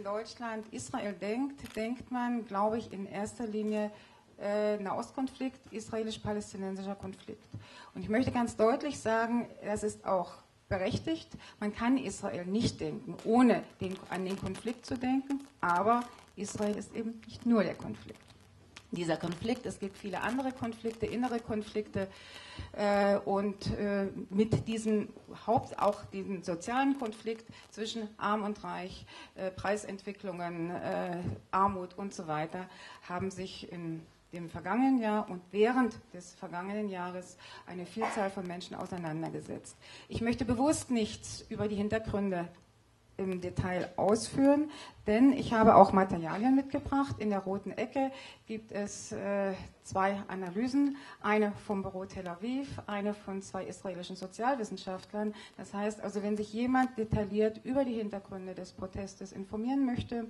in Deutschland Israel denkt, denkt man, glaube ich, in erster Linie äh, Nahostkonflikt, israelisch-palästinensischer Konflikt. Und ich möchte ganz deutlich sagen, das ist auch berechtigt. Man kann Israel nicht denken, ohne den, an den Konflikt zu denken, aber Israel ist eben nicht nur der Konflikt. Dieser Konflikt, es gibt viele andere Konflikte, innere Konflikte äh, und äh, mit diesem Haupt auch den sozialen Konflikt zwischen Arm und Reich, äh, Preisentwicklungen, äh, Armut und so weiter haben sich in dem vergangenen Jahr und während des vergangenen Jahres eine Vielzahl von Menschen auseinandergesetzt. Ich möchte bewusst nichts über die Hintergründe im Detail ausführen, denn ich habe auch Materialien mitgebracht. In der roten Ecke gibt es äh, zwei Analysen, eine vom Büro Tel Aviv, eine von zwei israelischen Sozialwissenschaftlern. Das heißt also, wenn sich jemand detailliert über die Hintergründe des Protestes informieren möchte,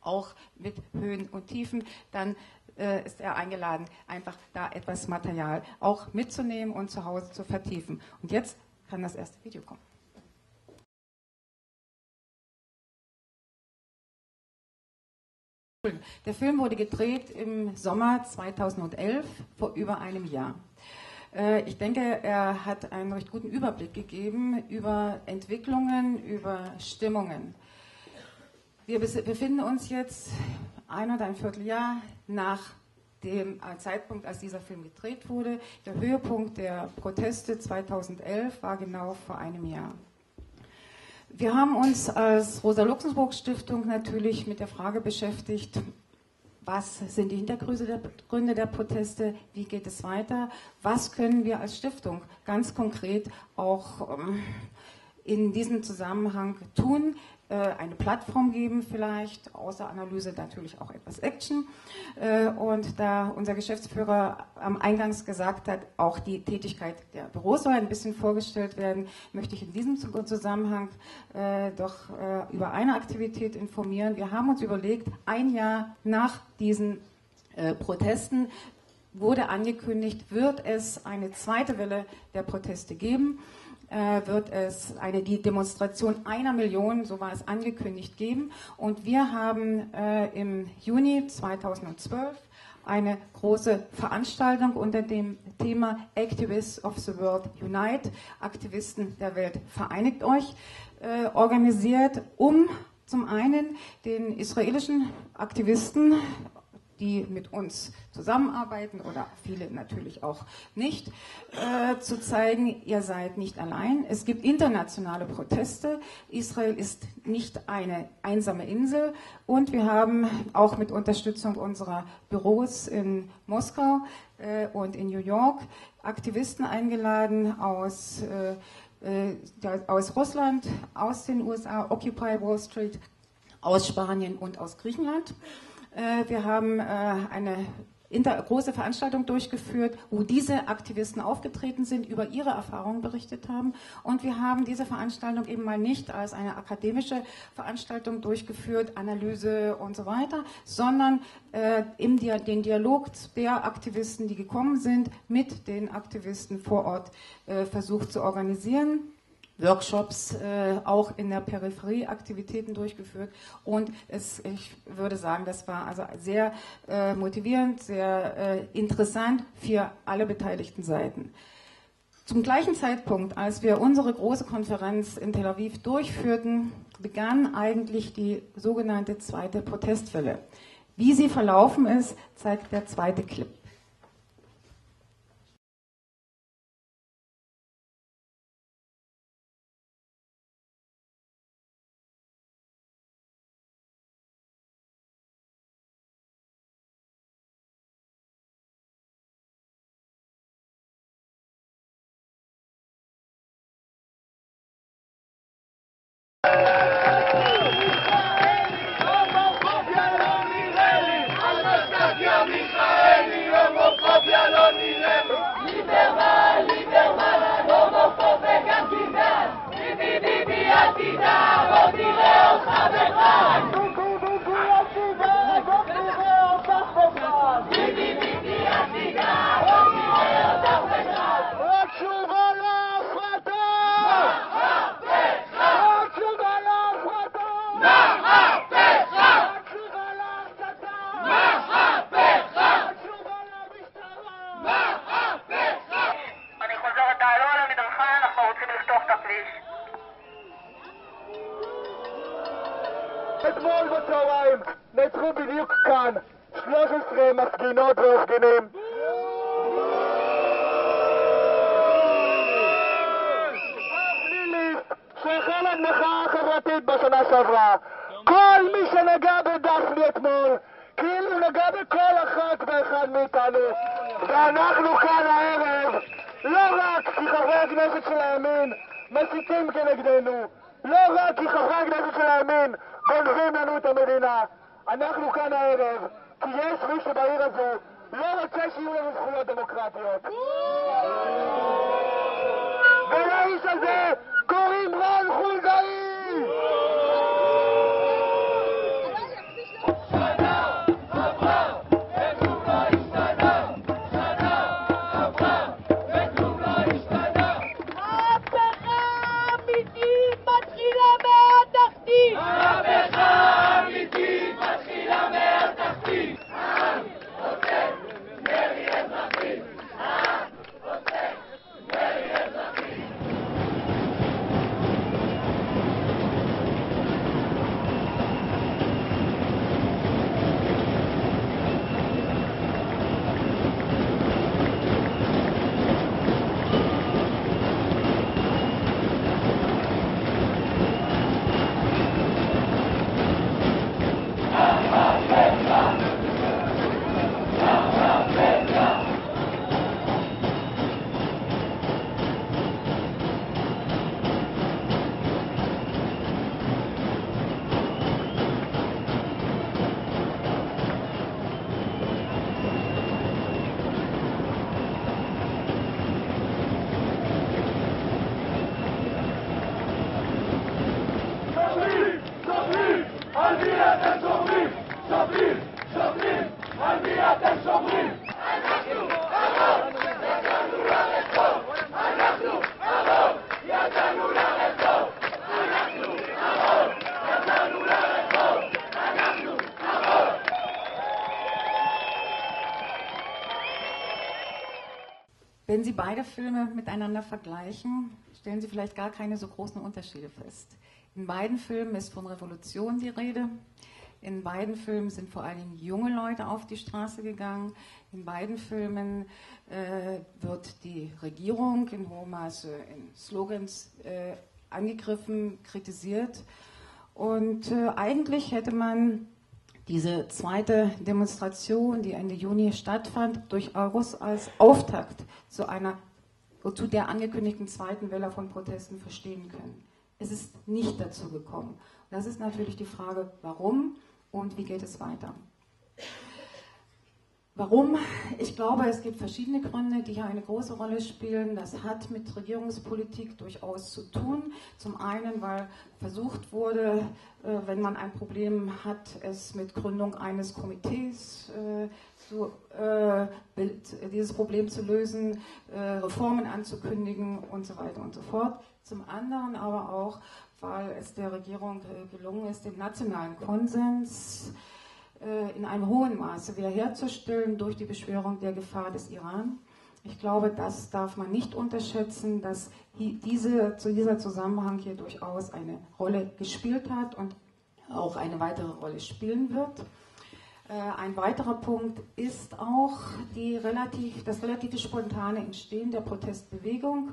auch mit Höhen und Tiefen, dann äh, ist er eingeladen, einfach da etwas Material auch mitzunehmen und zu Hause zu vertiefen. Und jetzt kann das erste Video kommen. Der Film wurde gedreht im Sommer 2011, vor über einem Jahr. Äh, ich denke, er hat einen recht guten Überblick gegeben über Entwicklungen, über Stimmungen. Wir befinden uns jetzt ein oder ein Vierteljahr nach dem äh, Zeitpunkt, als dieser Film gedreht wurde. Der Höhepunkt der Proteste 2011 war genau vor einem Jahr. Wir haben uns als Rosa-Luxemburg-Stiftung natürlich mit der Frage beschäftigt, was sind die Hintergründe der, Proteste, wie geht es weiter, was können wir als Stiftung ganz konkret auch ähm, in diesem Zusammenhang tun, eine Plattform geben vielleicht, außer Analyse natürlich auch etwas Action. Äh, und da unser Geschäftsführer am Eingangs gesagt hat, auch die Tätigkeit der Büros soll ein bisschen vorgestellt werden, möchte ich in diesem Zusammenhang äh, doch über eine Aktivität informieren. Wir haben uns überlegt, ein Jahr nach diesen Protesten wurde angekündigt, wird es eine zweite Welle der Proteste geben äh, wird es eine Demonstration einer Million, so war es angekündigt, geben. Und wir haben äh, im Juni 2012 eine große Veranstaltung unter dem Thema Activists of the World Unite, Aktivisten der Welt vereinigt euch, äh, organisiert, um zum einen den israelischen Aktivisten die mit uns zusammenarbeiten oder viele natürlich auch nicht, äh, zu zeigen, ihr seid nicht allein. Es gibt internationale Proteste. Israel ist nicht eine einsame Insel und wir haben auch mit Unterstützung unserer Büros in Moskau äh, und in New York Aktivisten eingeladen aus äh, äh aus Russland, aus den USA, Occupy Wall Street, aus Spanien und aus Griechenland. Äh, wir haben äh, eine große Veranstaltung durchgeführt, wo diese Aktivisten aufgetreten sind, über ihre Erfahrungen berichtet haben. Und wir haben diese Veranstaltung eben mal nicht als eine akademische Veranstaltung durchgeführt, Analyse und so weiter, sondern äh, im Dia den Dialog der Aktivisten, die gekommen sind, mit den Aktivisten vor Ort äh, versucht zu organisieren. Workshops äh, auch in der Peripherie Aktivitäten durchgeführt und es, ich würde sagen, das war also sehr äh, motivierend, sehr äh, interessant für alle beteiligten Seiten. Zum gleichen Zeitpunkt, als wir unsere große Konferenz in Tel Aviv durchführten, begann eigentlich die sogenannte zweite Protestwelle. Wie sie verlaufen ist, zeigt der zweite Clip. אתמול בצהריים נעצרו בדיוק כאן 13 מפגינות ומפגינים שהחלה מחאה חברתית בשנה שעברה. כל מי שנגע בדפני אתמול, כאילו נגע בכל אחת ואחד מאיתנו. ואנחנו כאן הערב, לא רק כי חברי הכנסת של הימין מסיתים כנגדנו, לא רק כי חברי הכנסת של הימין גונבים לנו את המדינה. אנחנו כאן הערב, כי יש מי שבעיר הזו לא רוצה שיהיו לנו זכויות דמוקרטיות. ולאיש הזה Wenn Sie beide Filme miteinander vergleichen, stellen Sie vielleicht gar keine so großen Unterschiede fest. In beiden Filmen ist von Revolution die Rede. In beiden Filmen sind vor allen Dingen junge Leute auf die Straße gegangen. In beiden Filmen äh, wird die Regierung in hohem Maße in Slogans äh, angegriffen, kritisiert. Und äh, eigentlich hätte man diese zweite Demonstration, die Ende Juni stattfand, durchaus als Auftakt zu einer zu der angekündigten zweiten Welle von Protesten verstehen können. Es ist nicht dazu gekommen. Das ist natürlich die Frage, warum und wie geht es weiter. Warum? Ich glaube, es gibt verschiedene Gründe, die hier eine große Rolle spielen. Das hat mit Regierungspolitik durchaus zu tun. Zum einen, weil versucht wurde, äh, wenn man ein Problem hat, es mit Gründung eines Komitees äh, zu, äh, dieses Problem zu lösen, Reformen anzukündigen und so weiter und so fort. Zum anderen aber auch, weil es der Regierung gelungen ist, den nationalen Konsens äh, in einem hohen Maße wiederherzustellen durch die Beschwörung der Gefahr des Iran. Ich glaube, das darf man nicht unterschätzen, dass diese, dieser Zusammenhang hier durchaus eine Rolle gespielt hat und auch eine weitere Rolle spielen wird. Äh, ein weiterer Punkt ist auch relativ, das relativ spontane Entstehen der Protestbewegung.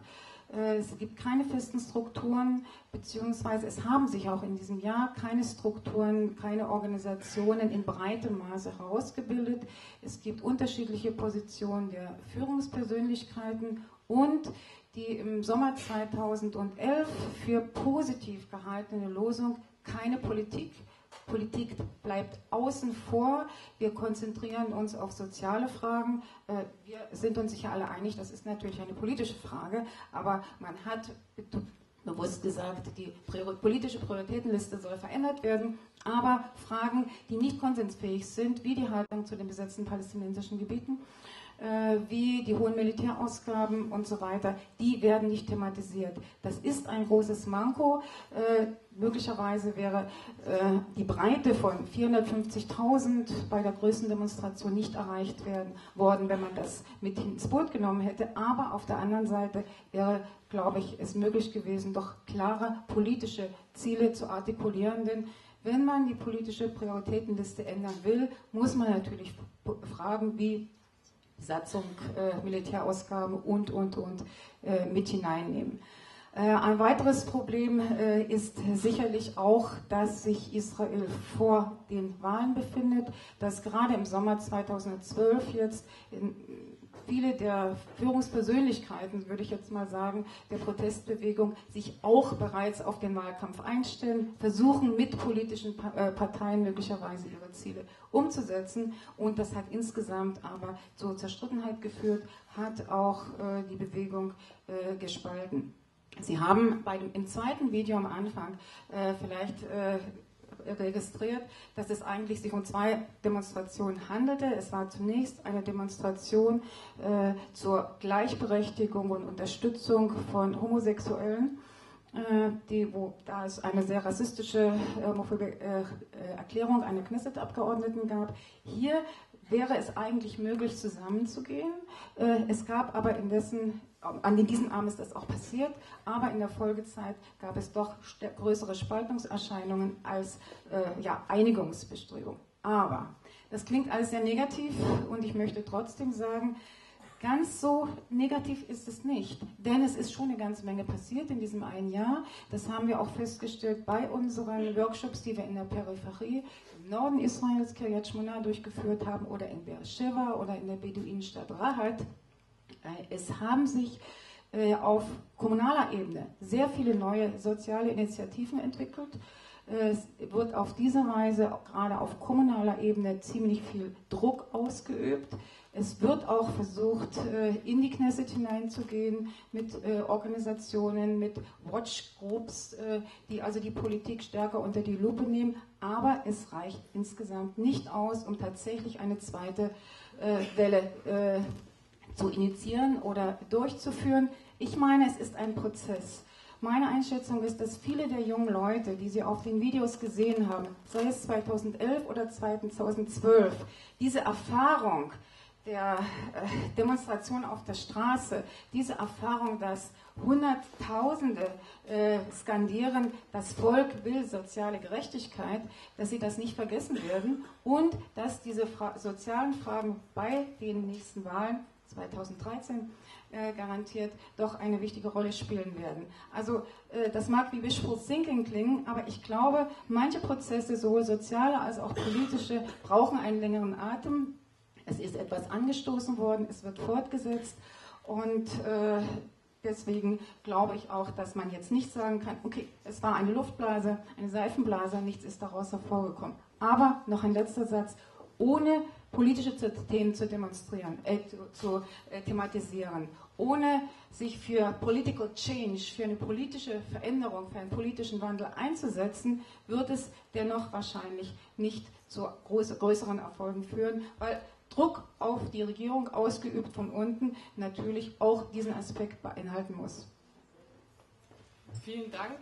Äh, Es gibt keine festen Strukturen, beziehungsweise es haben sich auch in diesem Jahr keine Strukturen, keine Organisationen in breitem Maße herausgebildet. Es gibt unterschiedliche Positionen der Führungspersönlichkeiten und die im Sommer 2011 für positiv gehaltene Losung keine Politik. Politik bleibt außen vor. Wir konzentrieren uns auf soziale Fragen. Äh, Wir sind uns sicher alle einig, das ist natürlich eine politische Frage, aber man hat bewusst gesagt, die politische Prioritätenliste soll verändert werden, aber Fragen, die nicht konsensfähig sind, wie die Haltung zu den besetzten palästinensischen Gebieten, äh, wie die hohen Militärausgaben und so weiter, die werden nicht thematisiert. Das ist ein großes Manko. Möglicherweise wäre äh, die Breite von 450.000 bei der größten Demonstration nicht erreicht werden, worden, wenn man das mit ins Boot genommen hätte. Aber auf der anderen Seite wäre, glaube ich, es möglich gewesen, doch klare politische Ziele zu artikulieren. Denn wenn man die politische Prioritätenliste ändern will, muss man natürlich fragen, wie Satzung, äh, Militärausgaben und, und, und äh, mit hineinnehmen. Äh, ein weiteres Problem äh, ist sicherlich auch, dass sich Israel vor den Wahlen befindet, dass gerade im Sommer 2012 jetzt viele der Führungspersönlichkeiten, würde ich jetzt mal sagen, der Protestbewegung sich auch bereits auf den Wahlkampf einstellen, versuchen mit politischen äh, Parteien möglicherweise ihre Ziele umzusetzen. Und das hat insgesamt aber zur Zerstrittenheit geführt, hat auch die Bewegung gespalten. Sie haben bei dem, im zweiten Video am Anfang äh, vielleicht äh, registriert, dass es eigentlich sich um zwei Demonstrationen handelte. Es war zunächst eine Demonstration äh, zur Gleichberechtigung und Unterstützung von Homosexuellen. Äh, die, wo, da es eine sehr rassistische äh, äh, Erklärung einer Knesset-Abgeordneten gab. Hier wäre es eigentlich möglich, zusammenzugehen. Es gab aber indessen, an diesem Abend ist das auch passiert, aber in der Folgezeit gab es doch größere Spaltungserscheinungen als äh, ja, Einigungsbestrebung. Aber das klingt alles sehr negativ und ich möchte trotzdem sagen, Ganz so negativ ist es nicht, denn es ist schon eine ganze Menge passiert in diesem einen Jahr. Das haben wir auch festgestellt bei unseren Workshops, die wir in der Peripherie im Norden Israels, Kiryat Shmona, durchgeführt haben oder in Beersheba oder in der Beduinenstadt Rahat. Es haben sich äh, auf kommunaler Ebene sehr viele neue soziale Initiativen entwickelt. Es wird auf diese Weise gerade auf kommunaler Ebene ziemlich viel Druck ausgeübt. Es wird auch versucht, äh, in die Knesset hineinzugehen mit äh, Organisationen, mit Watchgroups, die also die Politik stärker unter die Lupe nehmen. Aber es reicht insgesamt nicht aus, um tatsächlich eine zweite Welle zu initiieren oder durchzuführen. Ich meine, es ist ein Prozess. Meine Einschätzung ist, dass viele der jungen Leute, die Sie auf den Videos gesehen haben, sei es 2011 oder 2012, diese Erfahrung, der äh, Demonstration auf der Straße, diese Erfahrung, dass Hunderttausende äh, skandieren, das Volk will soziale Gerechtigkeit, dass sie das nicht vergessen werden und dass diese Fra sozialen Fragen bei den nächsten Wahlen 2013 äh, garantiert doch eine wichtige Rolle spielen werden. Also äh, das mag wie wishful thinking klingen, aber ich glaube, manche Prozesse, sowohl soziale als auch politische, brauchen einen längeren Atem es ist etwas angestoßen worden, es wird fortgesetzt und äh, deswegen glaube ich auch, dass man jetzt nicht sagen kann, okay, es war eine Luftblase, eine Seifenblase, nichts ist daraus hervorgekommen. Aber noch ein letzter Satz, ohne politische Themen zu demonstrieren, äh, zu, zu äh, thematisieren, ohne sich für Political Change, für eine politische Veränderung, für einen politischen Wandel einzusetzen, wird es dennoch wahrscheinlich nicht zu groß, größeren Erfolgen führen, weil Druck auf die Regierung ausgeübt von unten natürlich auch diesen Aspekt beinhalten muss. Vielen Dank.